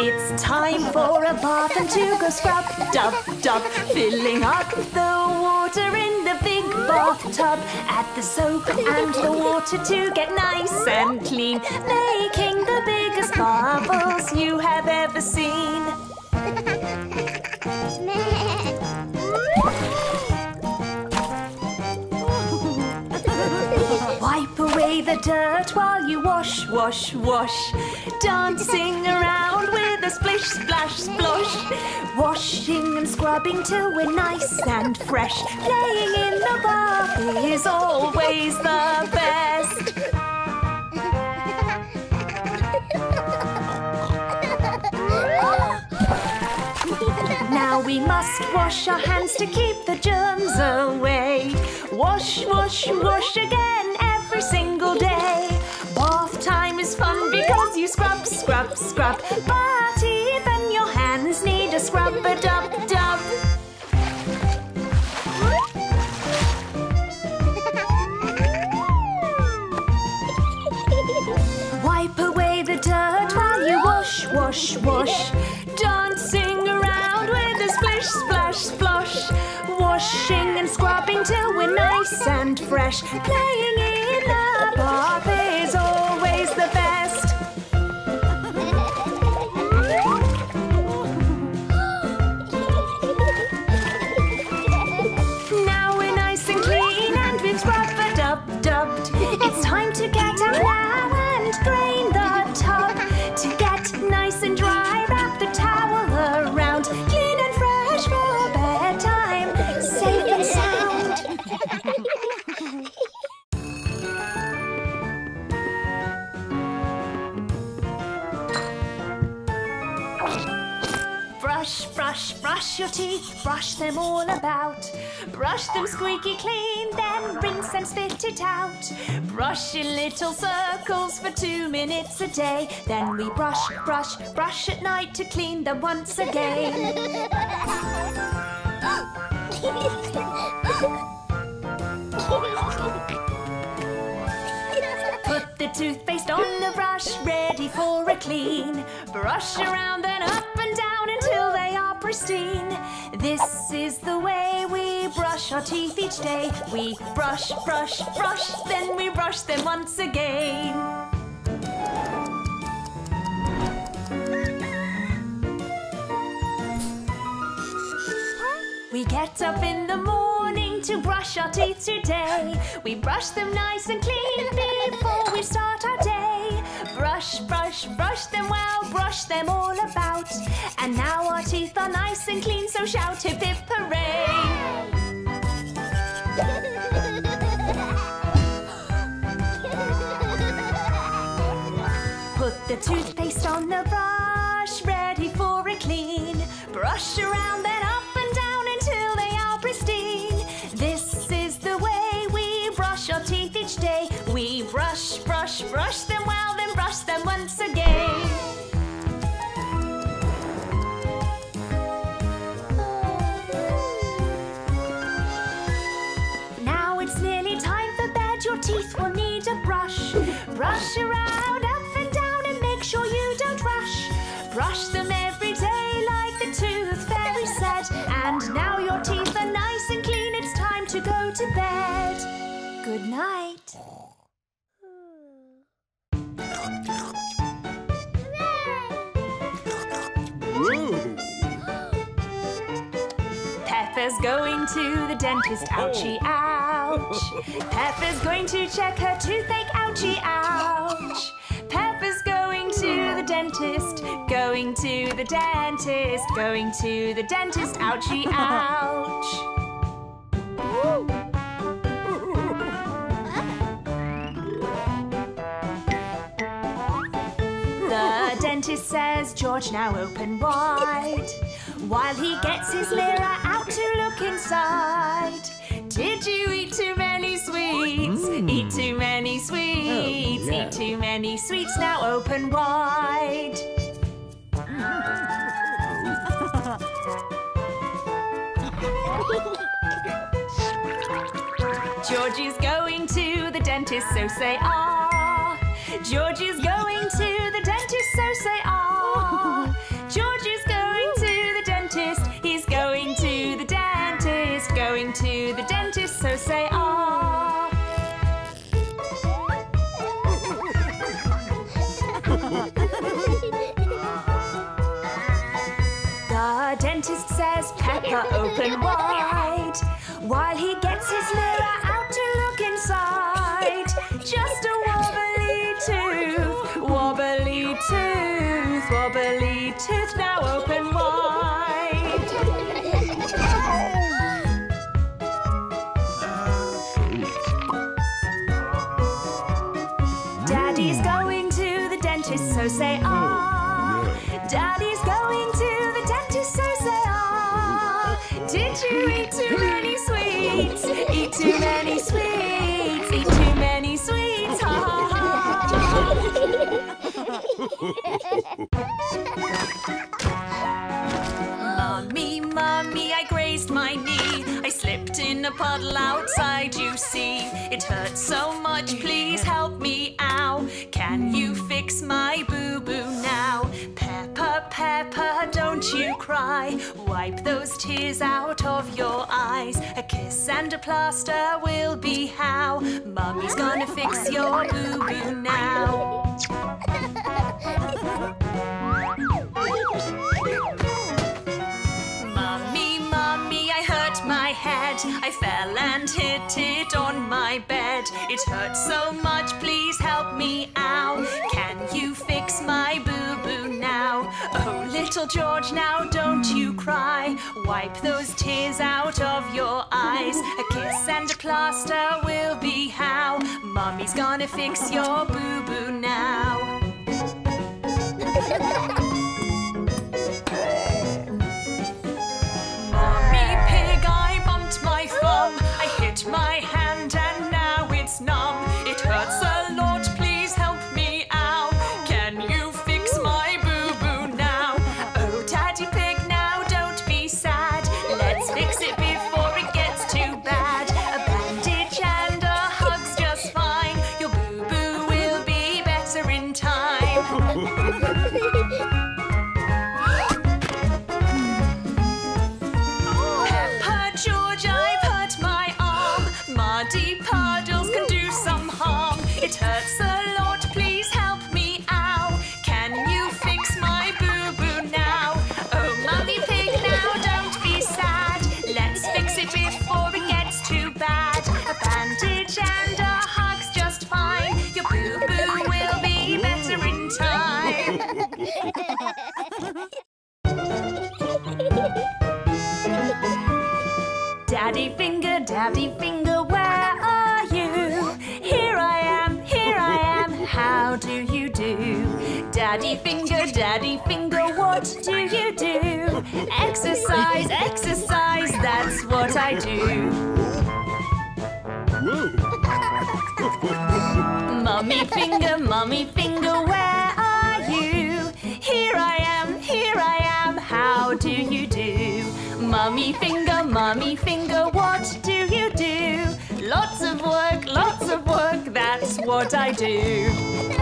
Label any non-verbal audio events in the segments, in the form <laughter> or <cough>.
It's time for a bath and to go scrub, dub, dub, filling up the water in the big bathtub. Add the soap and the water to get nice and clean, making the biggest bubbles you have ever seen. Dirt while you wash, wash, wash. Dancing around with a splish, splash, splosh. Washing and scrubbing till we're nice and fresh. Playing in the bath is always the best. Now we must wash our hands to keep the germs away. Wash, wash, wash again every single day. Bath time is fun because you scrub, scrub, scrub. But even your hands need a scrub a dub dub. Wipe away the dirt while you wash, wash, wash. And fresh. Playing in the bath brush, your teeth, brush them all about. Brush them squeaky clean, then rinse and spit it out. Brush in little circles for two minutes a day. Then we brush, brush, brush at night to clean them once again. Put the toothpaste on the brush, ready for a clean. Brush around then up pristine. This is the way we brush our teeth each day. We brush, brush, brush, then we brush them once again. We get up in the morning to brush our teeth today. We brush them nice and clean before we start our day. Brush, brush, brush them well, brush them all about. And now our teeth are nice and clean, so shout hip hip hooray! Put the toothpaste on the brush, ready for a clean. Brush around, Peppa's going to the dentist, oh, oh. ouchie, ouch. Peppa's going to check her toothache, ouchie, ouch. Peppa's going to the dentist, going to the dentist, going to the dentist, ouchie, <laughs> ouch. The dentist says, George, now open wide. While he gets his mirror out to look inside. Did you eat too many sweets? Eat too many sweets. Oh, yeah. Eat too many sweets, now open wide. Is going to the dentist, so say ah. George is going to the dentist, so say ah. Open wide while he gets his mirror out to look inside. Just a wobbly tooth, wobbly tooth, wobbly tooth now open wide. Daddy's going to the dentist, so say ah. Daddy's too many sweets. Eat too many sweets. Ha ha ha. Mummy, mummy, I grazed my knee. I slipped in a puddle outside, you see. It hurts so much, please help me, ow. Can you fix my boo you cry. Wipe those tears out of your eyes. A kiss and a plaster will be how. Mummy's gonna fix your boo boo now. Mummy, mummy, I hurt my head. I fell and hit it on my bed. It hurts so much, please help me, ow. Little George, now don't you cry. Wipe those tears out of your eyes. A kiss and a plaster will be how. Mummy's gonna fix your boo boo now. <laughs> Mommy pig, I bumped my thumb. I hit my daddy finger, what do you do? Exercise, exercise, that's what I do. Mummy finger, mummy finger, where are you? Here I am, here I am, how do you do? Mummy finger, mummy finger, what do you do? Lots of work, lots of work, that's what I do.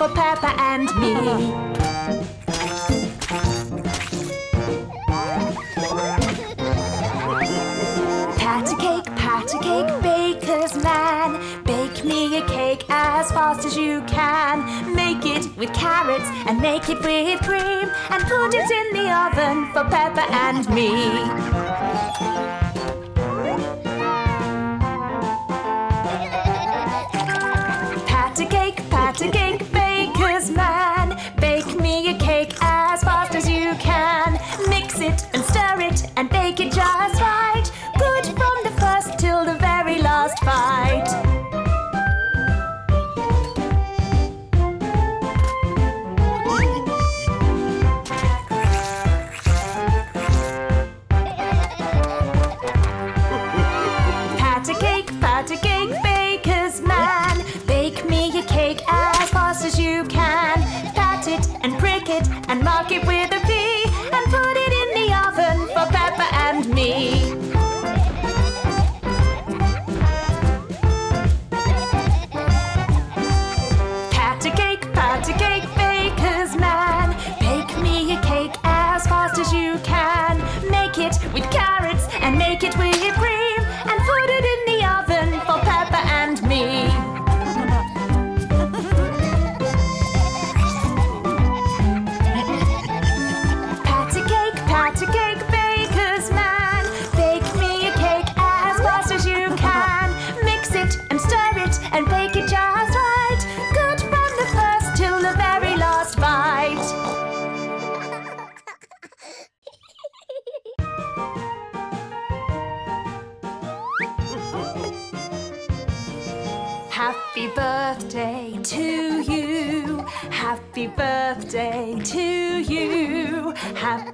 for Peppa and me. Patty cake, patty cake, baker's man. Bake me a cake as fast as you can. Make it with carrots and make it with cream. And put it in the oven for Peppa and me.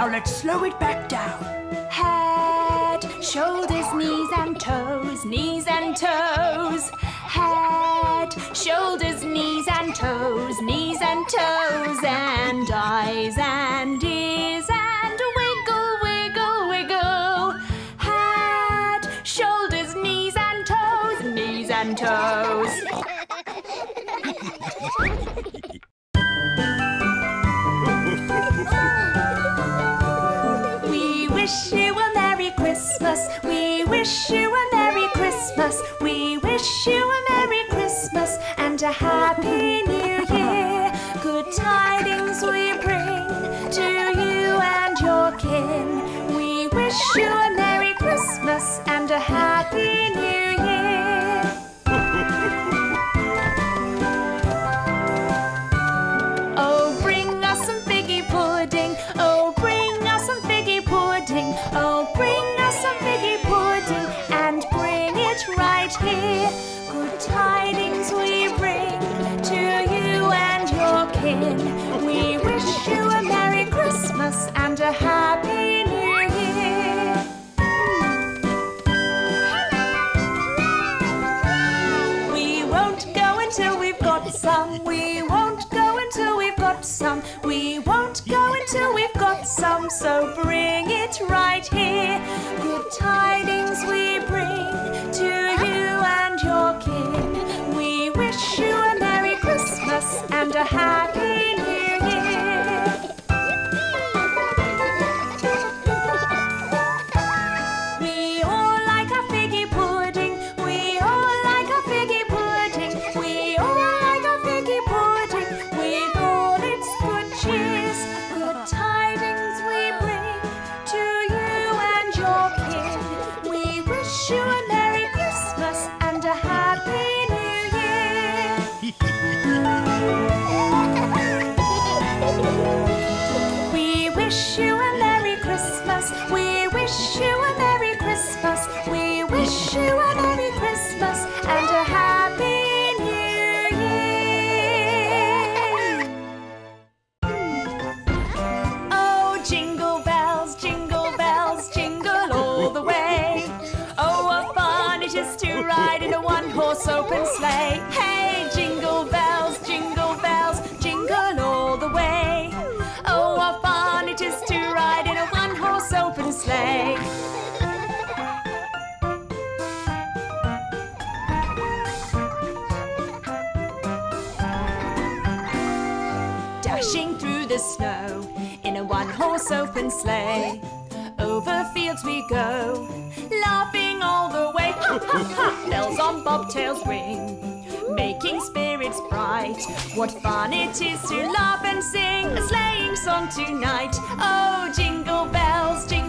Now let's slow it back down. Head, shoulders, knees and toes, knees and toes. Head, shoulders, knees and toes, knees and toes. come. We won't go until we've got some, so bring. horse open sleigh. Over fields we go, laughing all the way. Bells on bobtails ring, making spirits bright. What fun it is to laugh and sing a sleighing song tonight. Oh, jingle bells, jingle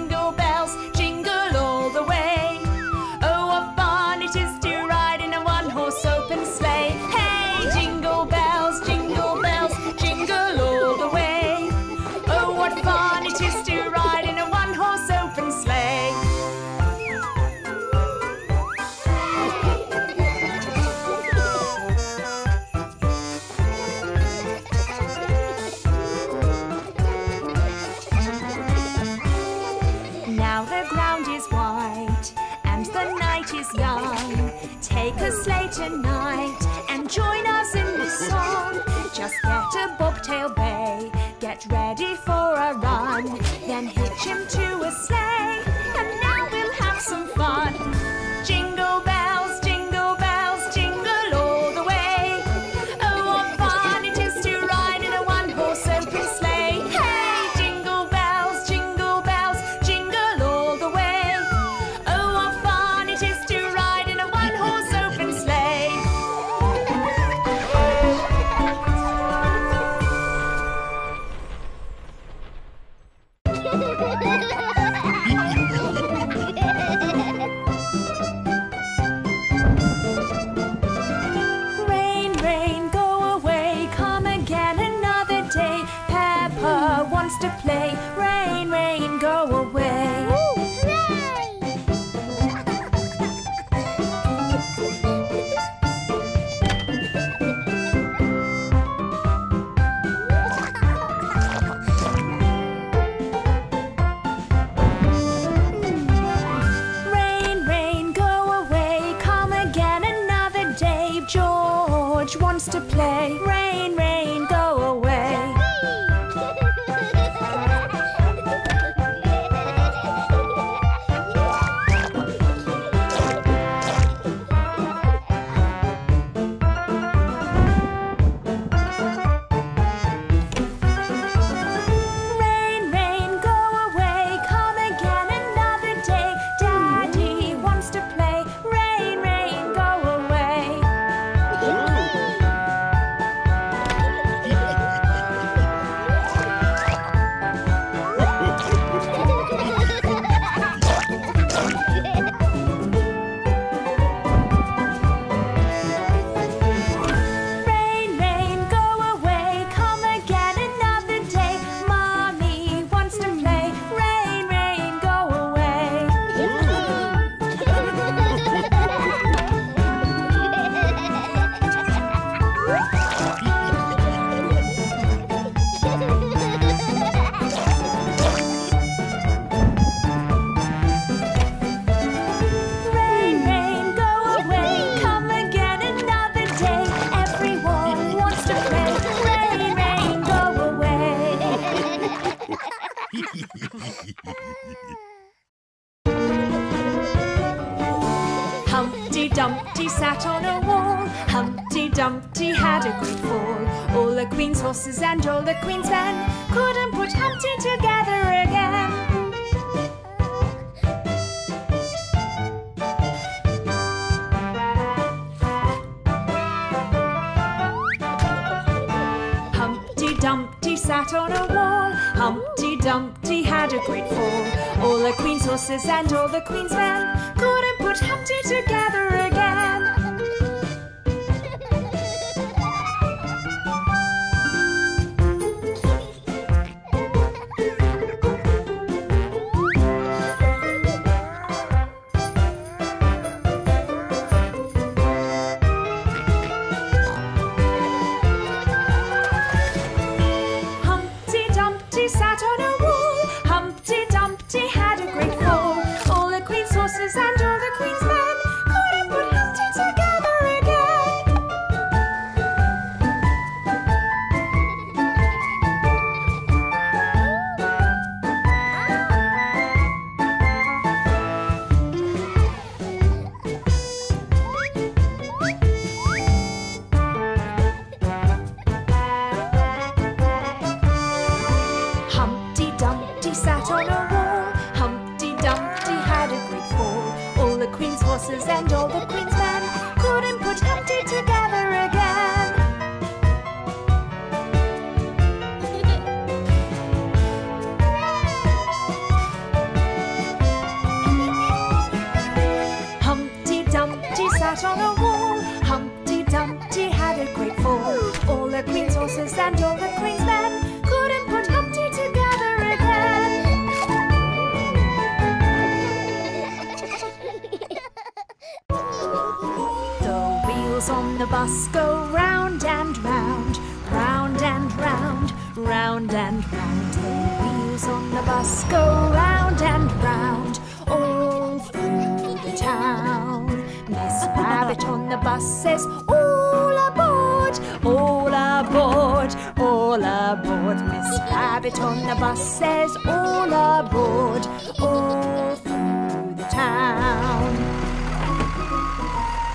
town.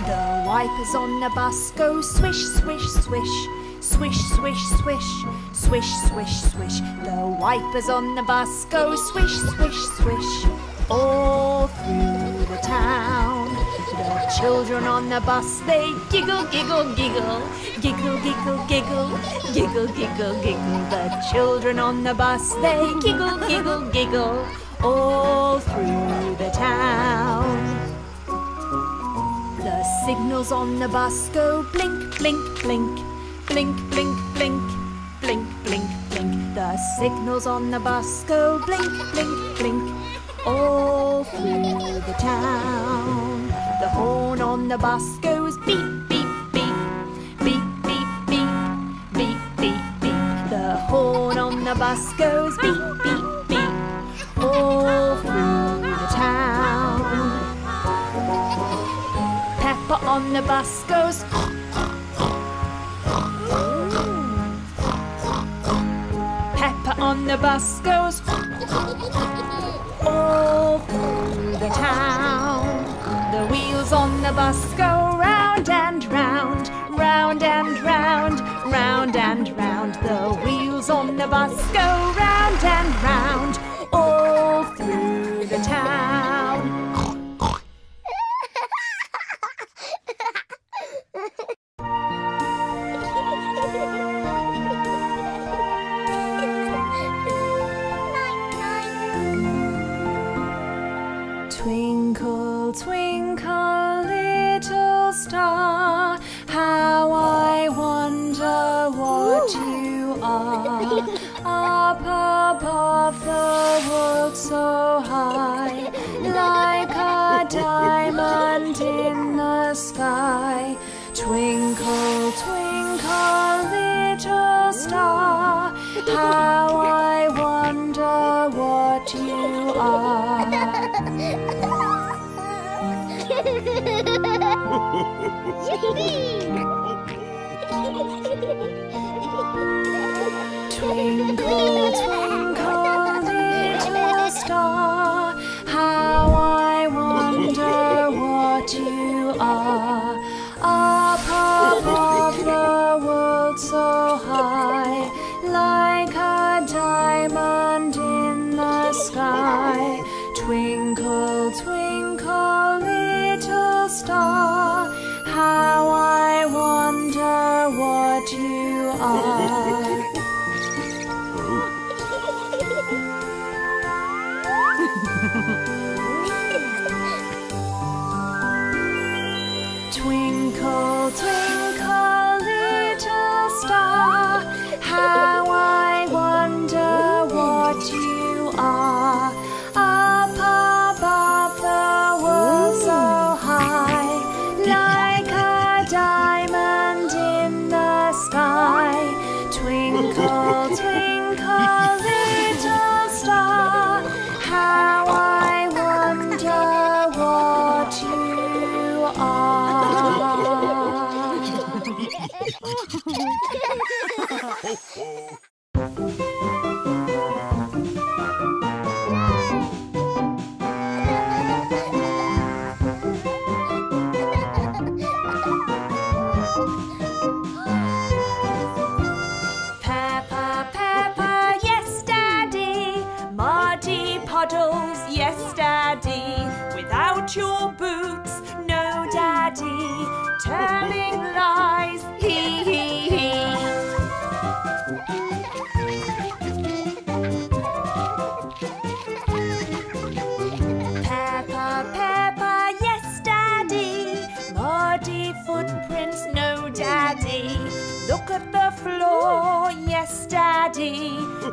The wipers on the bus go swish, swish, swish. Swish, swish, swish, swish, swish, swish. The wipers on the bus go swish, swish, swish. All through the town. The children on the bus, they giggle, giggle, giggle. Giggle, giggle, giggle. Giggle, giggle, giggle. The children on the bus, they giggle, giggle, giggle all through the town. The signals on the bus go blink, blink, blink, blink, blink, blink, blink, blink, blink. The signals on the bus go blink, blink, blink, all through the town. The horn on the bus goes beep, beep, beep, beep, beep, beep, beep, beep, beep. The horn on the bus goes beep, beep, all through the town. Peppa on the bus goes. Peppa on the bus goes all through the town. The wheels on the bus go round and round, round and round, round and round. The wheels on the bus go round and round, the town. Twinkle, twinkle, little star, how I wonder what you are. Up above the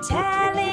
telling.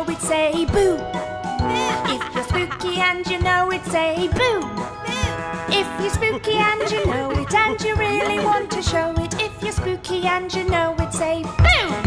know it, say boo. If you're spooky and you know it, say boo. If you're spooky and you know it and you really want to show it, if you're spooky and you know it, say boo.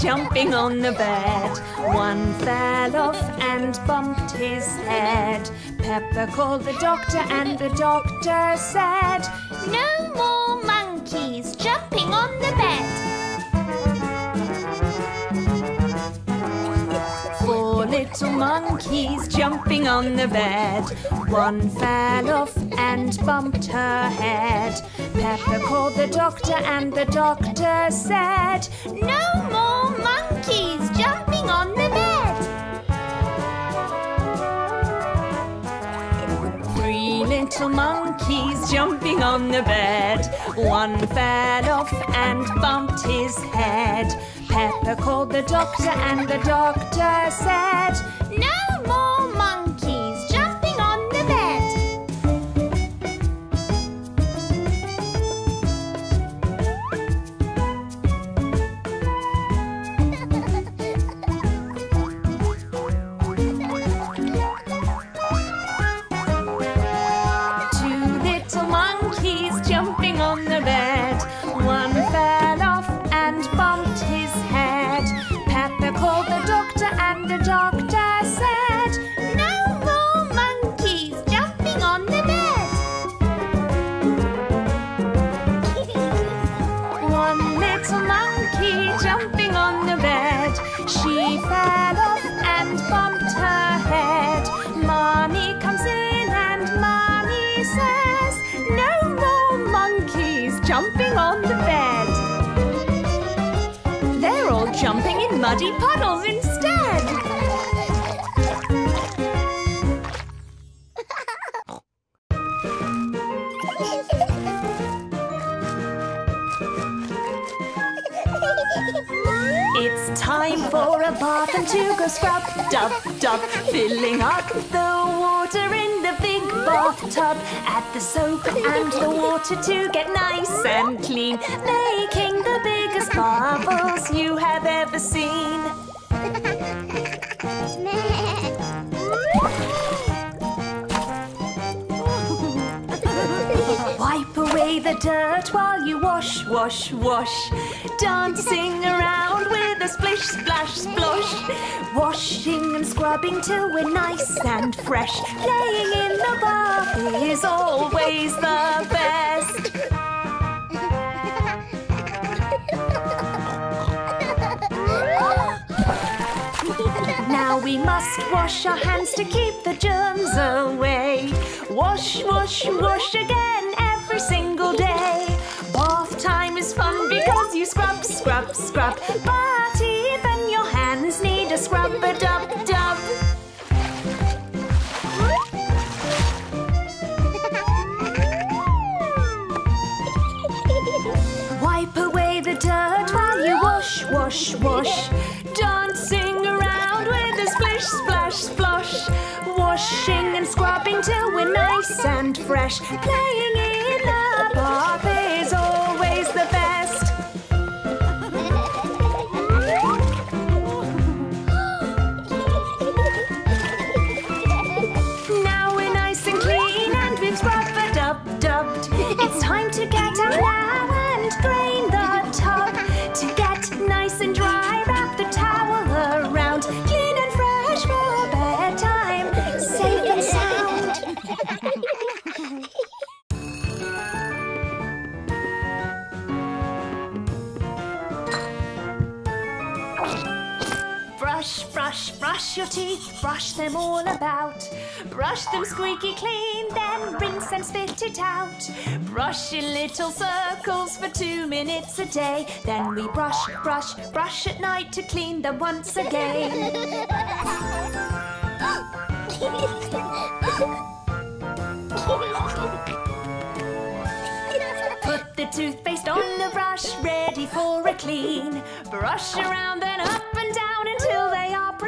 Jumping on the bed. One fell off and bumped his head. Peppa called the doctor, and the doctor said, No more monkeys jumping on the bed. Four little monkeys jumping on the bed. One fell off and bumped her head. Peppa called the doctor, and the doctor said, No little monkeys jumping on the bed. One fell off and bumped his head. Peppa called the doctor, and the doctor said, puddles instead. It's time for a bath and to go scrub, dub, dub, filling up the water in the big bathtub. Add the soap and the water to get nice and clean, making the bubbles you have ever seen. <laughs> Wipe away the dirt while you wash, wash, wash. Dancing around with a splish, splash, splosh. Washing and scrubbing till we're nice and fresh. Playing in the bath is always the best. Now we must wash our hands to keep the germs away. Wash, wash, wash again every single day. Bath time is fun because you scrub, scrub, scrub. But even your hands need a scrub a dub dub. Wipe away the dirt while you wash, wash, wash. Washing and scrubbing till we're nice and fresh. Playing in the bath is always the best. Now we're nice and clean and we've scrubbed dub dubbed. It's time to get out brush, your teeth, brush them all about. Brush them squeaky clean, then rinse and spit it out. Brush in little circles for two minutes a day. Then we brush, brush, brush at night to clean them once again. Put the toothpaste on the brush, ready for a clean. Brush around then up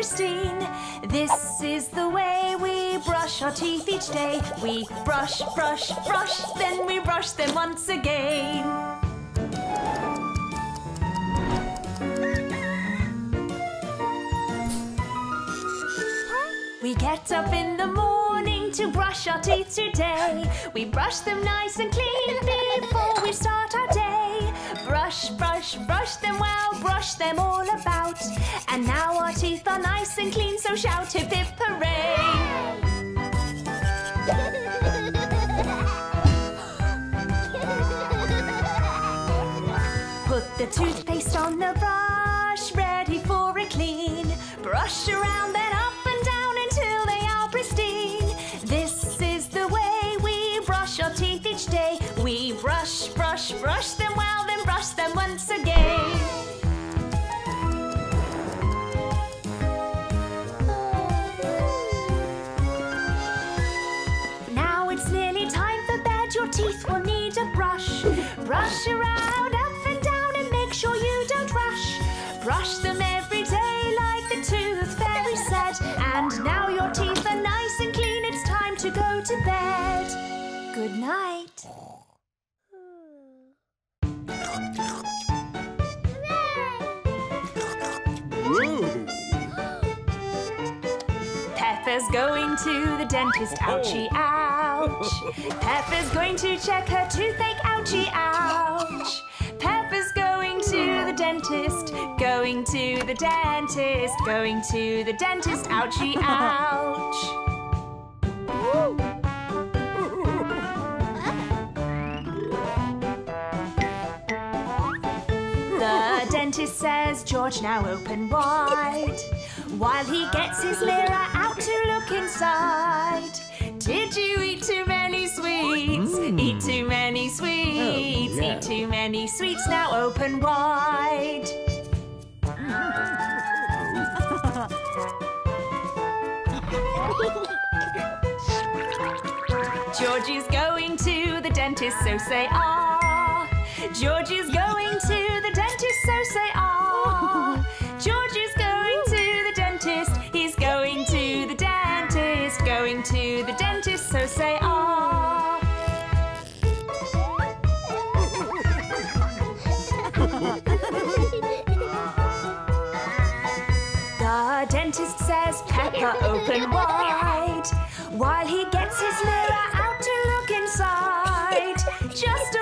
pristine. This is the way we brush our teeth each day. We brush, brush, brush, then we brush them once again. We get up in the morning to brush our teeth today. We brush them nice and clean before we start our day. Brush, brush, brush them well, brush them all about. And now our teeth are nice and clean, so shout hip hip hooray! Put the toothpaste on the brush, ready for a clean. Brush dentist, oh, oh. ouchie, ouch. Peppa's going to check her toothache, ouchie, ouch. Peppa's going to the dentist, going to the dentist, going to the dentist, ouchie, <laughs> ouch. The dentist says, George, now open wide. While he gets his mirror out to look inside. Did you eat too many sweets? Eat too many sweets. yeah. Eat too many sweets, now open wide. <laughs> George is going to the dentist, so say ah. George is going to the dentist, so say ah. The dentist says, Peppa, open wide. While he gets his mirror out to look inside. Just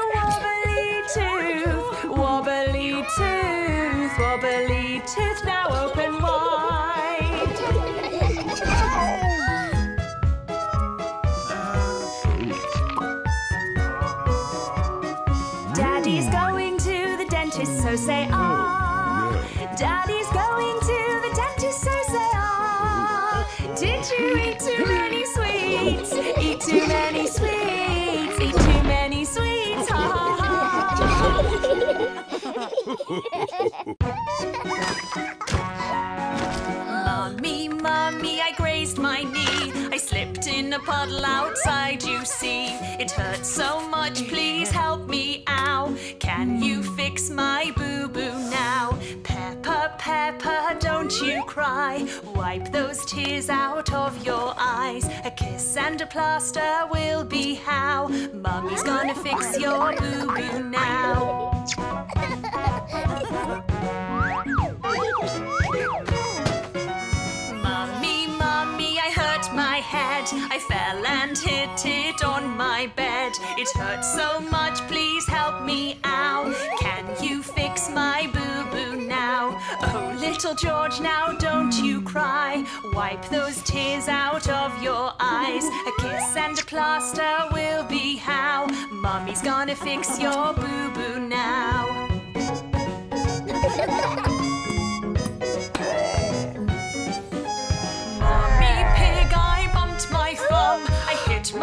puddle outside, you see. It hurts so much, please help me, ow. Can you fix my boo boo now? Peppa, Peppa, don't you cry. Wipe those tears out of your eyes. A kiss and a plaster will be how. Mummy's gonna fix your boo boo now. <laughs> fell and hit it on my bed. It hurts so much, please help me, out. Can you fix my boo boo now? Oh, little George, now don't you cry. Wipe those tears out of your eyes. A kiss and a plaster will be how. Mummy's gonna fix your boo boo now. <laughs> Hit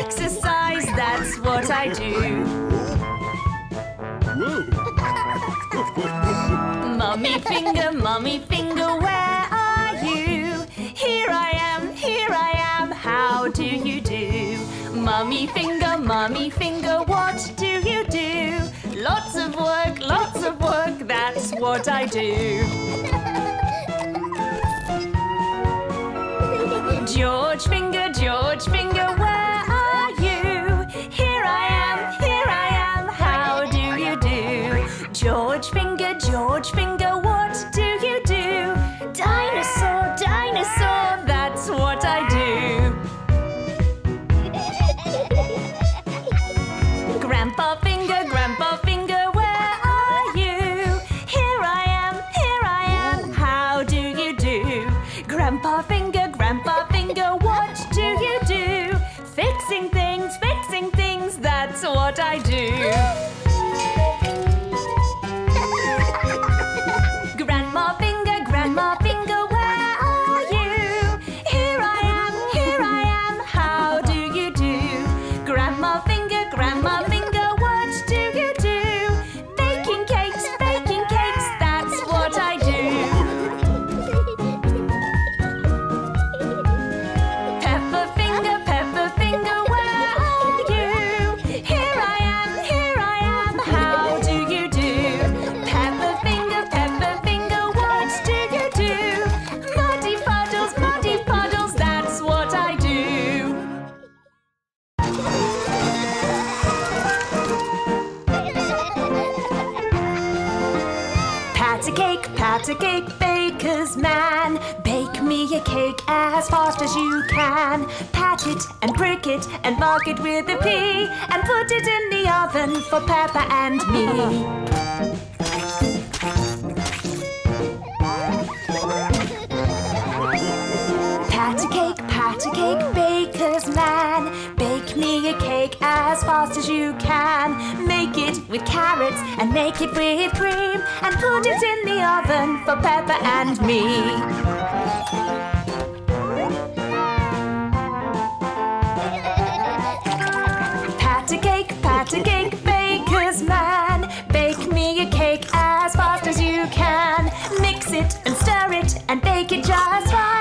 exercise, that's what I do. <laughs> mummy finger, mummy finger, where are you? Here I am, here I am, how do you do? Mummy finger, mummy finger, what do you do? Lots of work, lots of work, that's what I do. for Peppa and me. Patty cake, patty cake, baker's man. Bake me a cake as fast as you can. Make it with carrots and make it with cream and put it in the oven for Peppa and me. Make it just right.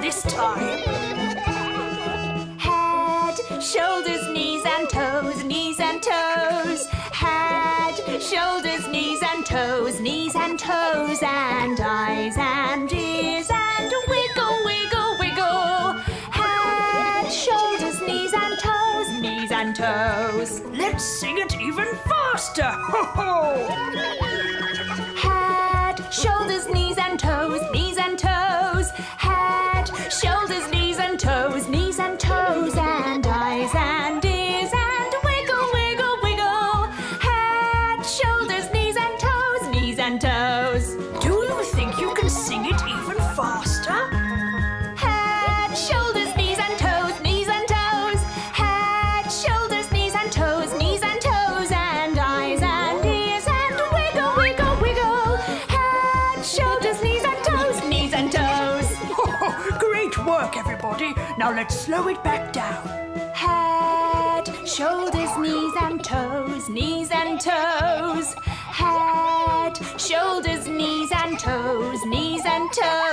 this time. Head, shoulders, knees and toes, knees and toes. Head, shoulders, knees and toes, knees and toes. And eyes and ears and wiggle, wiggle, wiggle. Head, shoulders, knees and toes, knees and toes. Let's sing it even faster. Ho ho! Head, shoulders, knees and toes, knees and toes. Now let's slow it back down. Head, shoulders, knees and toes, knees and toes. Head, shoulders, knees and toes, knees and toes.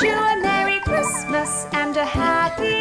wish you a Merry Christmas and a Happy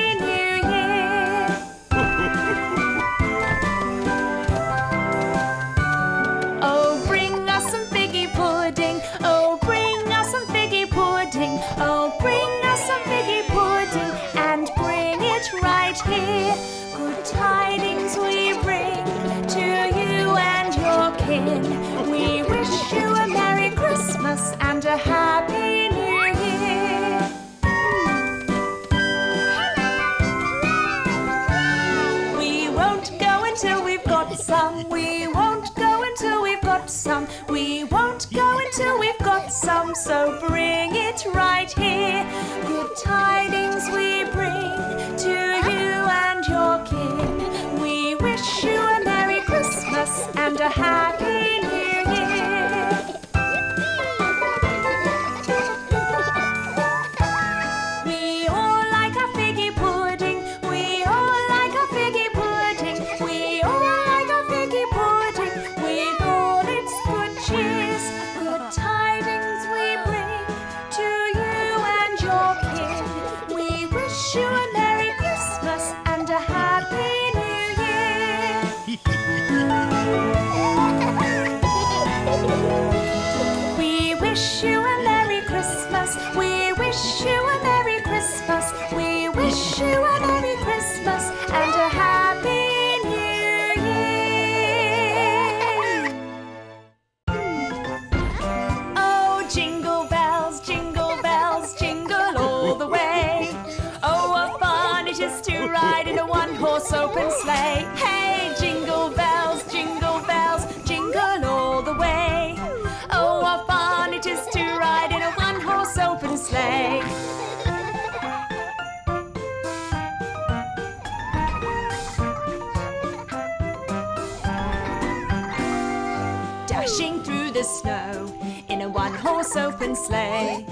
dashing through the snow in a one horse open sleigh.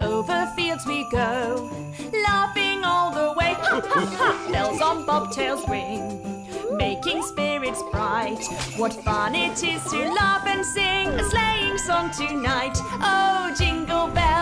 Over fields we go, laughing all the way. Bells on bobtails ring, making spirits bright. What fun it is to laugh and sing a sleighing song tonight! Oh, jingle bells.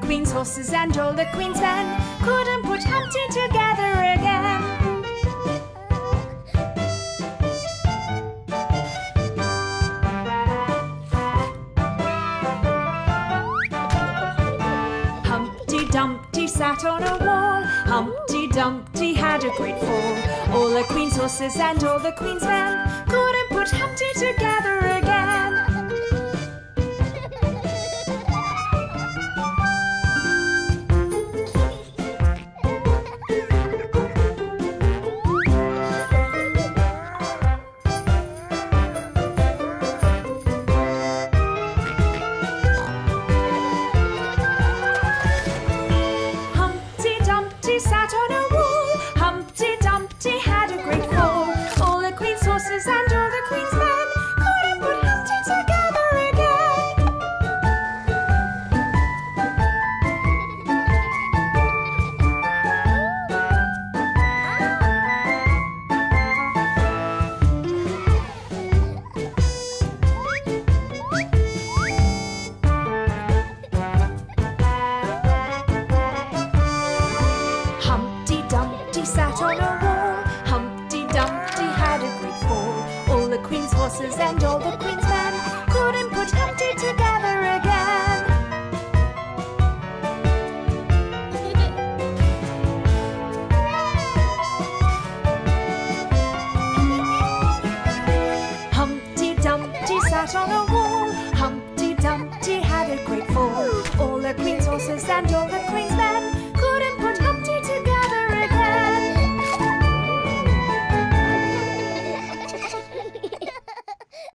the queen's horses and all the queen's men couldn't put Humpty together again. Humpty Dumpty sat on a wall. Humpty Dumpty had a great fall. All the queen's horses and all the queen's men couldn't put Humpty together